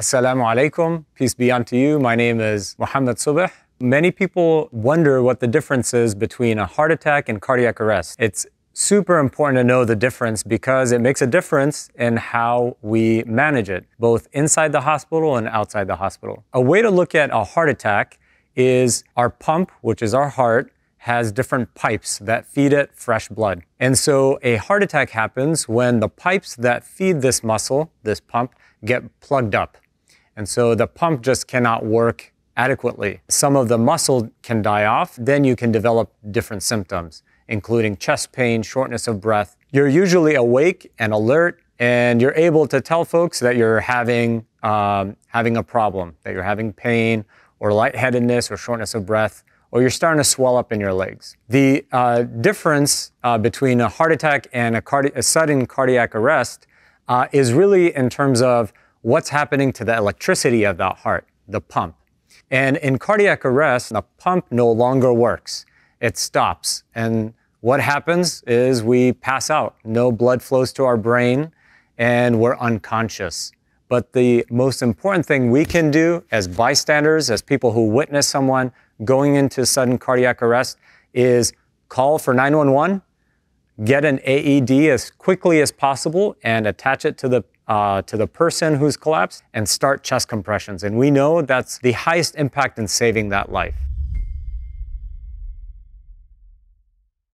Assalamu alaikum. Peace be unto you. My name is Mohammed Subeh. Many people wonder what the difference is between a heart attack and cardiac arrest. It's super important to know the difference because it makes a difference in how we manage it, both inside the hospital and outside the hospital. A way to look at a heart attack is our pump, which is our heart, has different pipes that feed it fresh blood. And so a heart attack happens when the pipes that feed this muscle, this pump, get plugged up. And so the pump just cannot work adequately. Some of the muscle can die off, then you can develop different symptoms, including chest pain, shortness of breath. You're usually awake and alert, and you're able to tell folks that you're having, um, having a problem, that you're having pain or lightheadedness or shortness of breath, or you're starting to swell up in your legs. The uh, difference uh, between a heart attack and a, cardi- a sudden cardiac arrest uh, is really in terms of what's happening to the electricity of that heart, the pump. And in cardiac arrest, the pump no longer works. It stops. And what happens is we pass out. No blood flows to our brain and we're unconscious. But the most important thing we can do as bystanders, as people who witness someone going into sudden cardiac arrest, is call for 911, get an AED as quickly as possible, and attach it to the uh, to the person who's collapsed and start chest compressions. And we know that's the highest impact in saving that life.